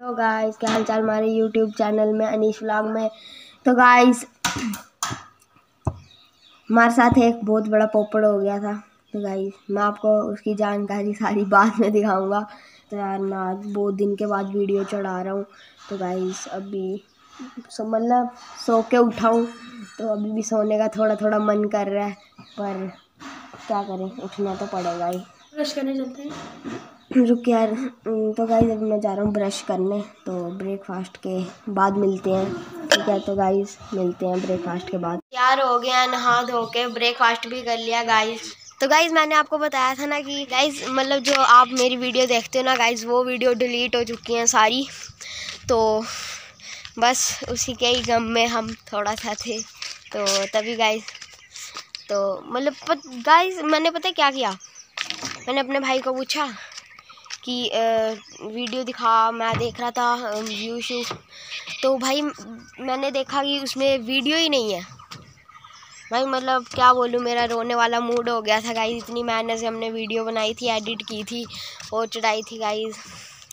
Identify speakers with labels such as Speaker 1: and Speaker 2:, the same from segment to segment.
Speaker 1: तो गाइस क्या हाल चाल हमारे यूट्यूब चैनल में अनीश व्लॉग में? तो गाइस हमारे साथ एक बहुत बड़ा पोपड़ हो गया था। तो गाइस मैं आपको उसकी जानकारी सारी बाद में दिखाऊँगा। तो यार, मैं आज बहुत दिन के बाद वीडियो चढ़ा रहा हूँ। तो गाइस अभी मतलब सो के उठाऊँ तो अभी भी सोने का थोड़ा थोड़ा मन कर रहा है, पर क्या करें, उठना तो पड़ेगा ही।
Speaker 2: ब्रश करने चलते हैं।
Speaker 1: रुक यार तो गाइज़ अभी मैं जा रहा हूँ ब्रश करने तो ब्रेकफास्ट के बाद मिलते हैं। ठीक है तो गाइज़ मिलते हैं ब्रेकफास्ट के बाद। तैयार हो गया नहा धो के ब्रेकफास्ट भी कर लिया गाइज़ तो गाइज़ मैंने आपको बताया था ना कि गाइज़ मतलब जो आप मेरी वीडियो देखते हो ना गाइज़ वो वीडियो डिलीट हो चुकी हैं सारी। तो बस उसी के ही गम में हम थोड़ा सा थे। तो तभी गाइज़ तो मतलब गाइज़ मैंने पता क्या किया? मैंने अपने भाई को पूछा कि वीडियो दिखा, मैं देख रहा था व्यू शू तो भाई, मैंने देखा कि उसमें वीडियो ही नहीं है। भाई मतलब क्या बोलूँ, मेरा रोने वाला मूड हो गया था गाइज़ इतनी मेहनत से हमने वीडियो बनाई थी एडिट की थी, और चढ़ाई थी गाइज़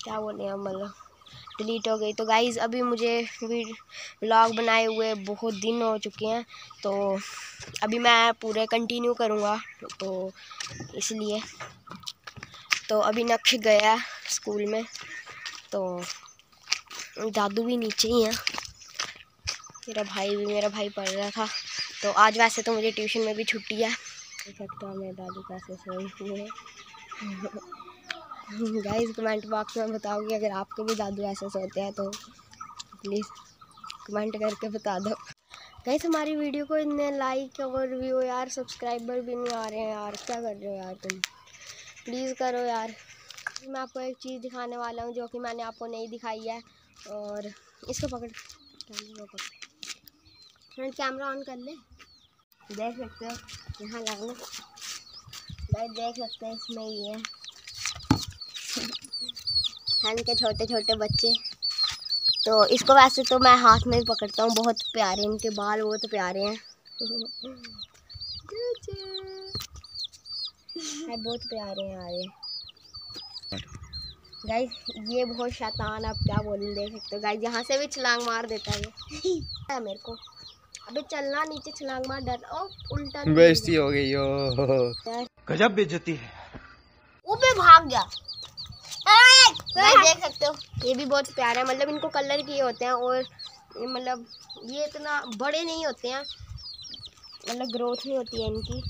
Speaker 1: क्या बोले हम मतलब। डिलीट हो गई। तो गाइज़ अभी मुझे व्लॉग बनाए हुए बहुत दिन हो चुके हैं। तो अभी मैं पूरे कंटिन्यू करूँगा। तो इसलिए। तो अभी नक्श गया स्कूल में तो दादू भी नीचे ही हैं। मेरा भाई भी, मेरा भाई पढ़ रहा था तो आज वैसे तो मुझे ट्यूशन में भी छुट्टी है। सकते हो मेरे दादू कैसे सोए हुए हैं। गाइस कमेंट बॉक्स में बताओगे अगर आपके भी दादू ऐसे सोते हैं तो प्लीज़ कमेंट करके बता दो। गाइस हमारी वीडियो को इतने लाइक और व्यू यार सब्सक्राइबर भी नहीं आ रहे हैं यार, क्या कर रहे हो यार तुम? प्लीज़ करो यार। मैं आपको एक चीज़ दिखाने वाला हूँ जो कि मैंने आपको नहीं दिखाई है। और इसको पकड़। कैमरा फ्रंट कैमरा ऑन कर ले। देख सकते हो। यहाँ लगना भाई देख सकते हैं, इसमें ये है। हैं के छोटे छोटे बच्चे। तो इसको वैसे तो मैं हाथ में पकड़ता हूँ। बहुत प्यारे इनके बाल बहुत प्यारे हैं। है बहुत प्यारे हैं यार ये। गाइस ये बहुत शैतान अब क्या बोलूँ देख सकते हो? गाइस यहाँ से भी छलांग मार देता है ये। मेरे को। अबे चलना नीचे छलांग मार डर। ओ उल्टा
Speaker 3: बेइज्जती हो गई हो गजब बेइज्जती है।
Speaker 1: वो भी भाग गया। देख सकते हो ये भी बहुत प्यारा है। मतलब इनको कलर किए होते हैं और मतलब ये इतना बड़े नहीं होते हैं। मतलब ग्रोथ नहीं होती है इनकी।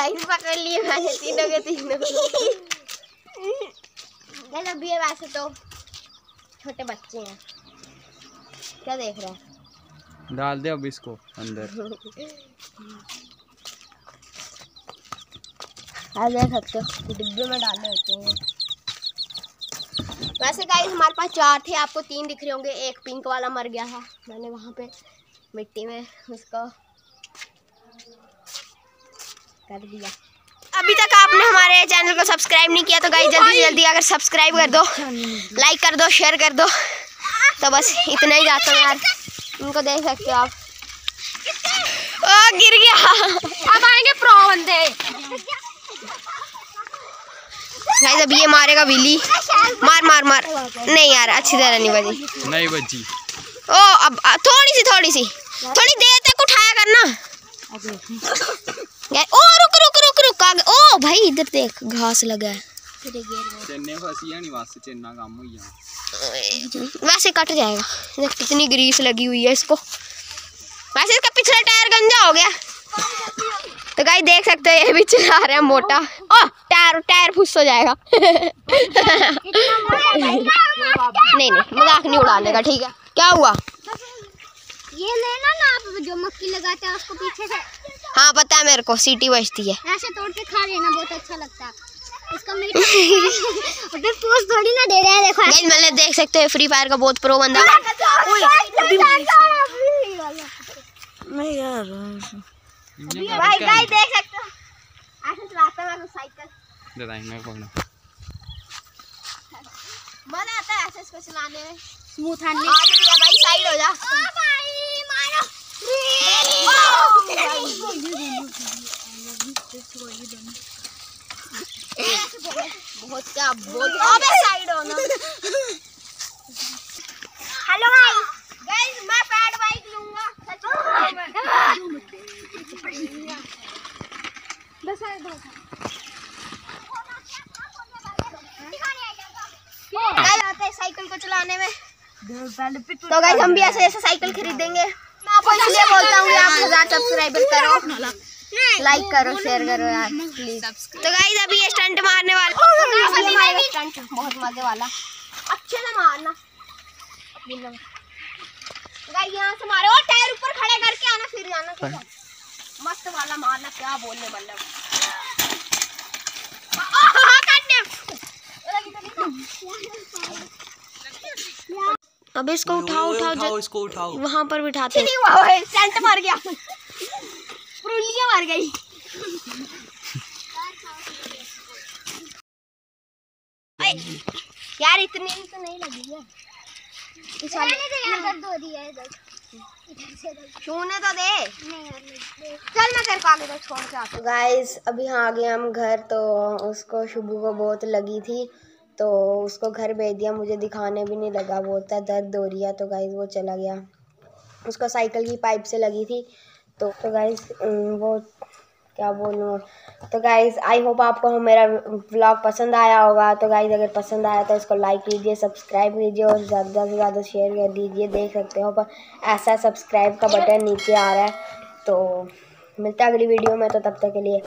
Speaker 1: गाइस पकड़ लिए मैंने तीनों के तीनों। गाइस अभी ये वैसे तो। छोटे बच्चे हैं। क्या देख रहा है?
Speaker 3: डाल दे अब इसको अंदर।
Speaker 1: आप देख सकते हो। डिब्बे में डालने होते हैं। वैसे गाइस हमारे पास चार थे आपको तीन दिख रहे होंगे। एक पिंक वाला मर गया था मैंने वहाँ पे मिट्टी में उसको कर दिया। अभी तक आपने हमारे चैनल को सब्सक्राइब नहीं किया तो गाइस जल्दी से जल्दी अगर सब्सक्राइब कर दो लाइक कर दो शेयर कर दो। तो बस इतना ही जाता हूँ यार। उनको देख सकते हो आप। ओ गिर गया।
Speaker 2: अब आएँगे प्रो बंदे।
Speaker 1: गाइस अब ये मारेगा बिल्ली मार मार मार। नहीं यार अच्छी तरह नहीं बजी
Speaker 3: नहीं बची।
Speaker 1: ओ अब थोड़ी सी थोड़ी सी। थोड़ी देर तक उठाया करना। ओ रुक रुक रुक रुक आगे। ओ भाई इधर देख घास लगा है।
Speaker 3: चेन्ने फसी है नहीं वास्ते चेन्ना काम हो गया
Speaker 1: वैसे कट जाएगा। देख कितनी ग्रीस लगी हुई है इसको। वैसे इसका पिछला टायर गंजा हो गया। तो गाई देख सकते हो ये भी चला रहा है मोटा। ओ टायर टायर फुस हो जाएगा। नहीं नहीं मज़ाक नहीं उड़ाने का ठीक है। क्या हुआ?
Speaker 2: ये लेना ना आप जो मक्की लगाते हैं उसको पीछे से।
Speaker 1: हाँ पता है मेरे को सीटी बजती है।
Speaker 2: ऐसे तोड़ के खा लेना बहुत अच्छा लगता है। इसका मीठा उधर पोस्ट थोड़ी ना दे रहे हैं देखो।
Speaker 1: गाइस मतलब देख सकते हो फ्री फायर का बहुत प्रो बंदा
Speaker 2: नहीं यार
Speaker 3: इन्हें
Speaker 2: भाई
Speaker 3: क्या?
Speaker 2: गाइस देख सकते हो। ऐसे चलाता है साइकिल
Speaker 3: मैं कौन
Speaker 2: मज़ा आता है ऐसे इसको चलाने में। स्मूथ हैंड भाई साइड हो जा।
Speaker 1: बहुत क्या बहुत
Speaker 2: अबे साइड हो ना हेलो गाइस मैं पैड बाइक लूँगा। दस साइकिल को चलाने में
Speaker 1: तो गाइस हम भी ऐसे ऐसे साइकिल खरीदेंगे। मैं आपको इसलिए बोलता हूँ आप हज़ार सब्सक्राइबर करो। लाइक करो शेयर करो यार प्लीज़ तो गाइस अभी ये स्टंट मारने वाला स्टंट बहुत मज़े वाला।
Speaker 2: अच्छे से मारना। गाइस यहाँ से मारो। और टायर ऊपर खड़े करके आना फिर जाना। ठीक है
Speaker 1: मस्त वाला मारना क्या बोलने वाला अब इसको उठाओ उठाओ
Speaker 3: उठाओ इसको उठाओ।
Speaker 1: वहाँ पर बिठाते हैं
Speaker 2: है सेंट मार गया। पुरुलिया मार गई।
Speaker 1: यार इतनी भी तो नहीं लगी है।
Speaker 2: हो है इधर
Speaker 1: छूने तो दे।
Speaker 2: चल मैं तेरे को आगे छोड़ के आता
Speaker 1: तो गाइस अभी यहाँ आ गए हम घर तो उसको शुभू को बहुत लगी थी। तो उसको घर भेज दिया, मुझे दिखाने भी नहीं लगा बोलता दर्द हो रही है तो गाइज़ वो चला गया। उसको साइकिल की पाइप से लगी थी तो तो गाइस वो, क्या बोलूँ तो गाइज़ आई होप आपको हम मेरा व्लॉग पसंद आया होगा। तो गाइज़ अगर पसंद आया तो इसको लाइक कीजिए सब्सक्राइब कीजिए और ज़्यादा से ज़्यादा शेयर कर दीजिए। देख सकते हो, पर ऐसा सब्सक्राइब का बटन नीचे आ रहा है। तो मिलता है अगली वीडियो में तो तब तक के लिए।